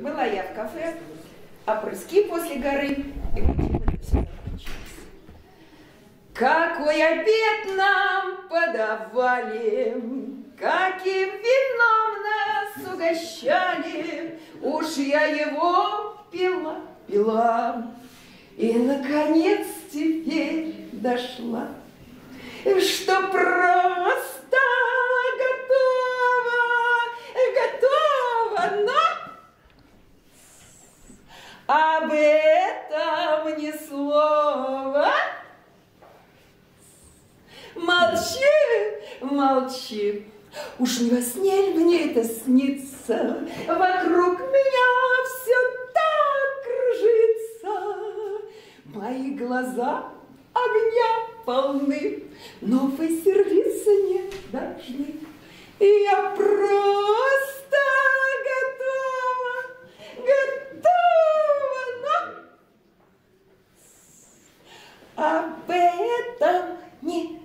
Была я в кафе, а прыски после горы, и вот это все. Какой обед нам подавали, Каким вином нас угощали, Уж я его пила, пила, И, наконец, теперь дошла, Что просто об этом ни слова. Молчи, молчи, уж не во сне ли мне это снится? Вокруг меня все так кружится. Мои глаза огня полны, но вы сердиться не должны. И я об этом не